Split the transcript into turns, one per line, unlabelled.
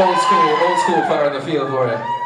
old school, old school fire in the field for you.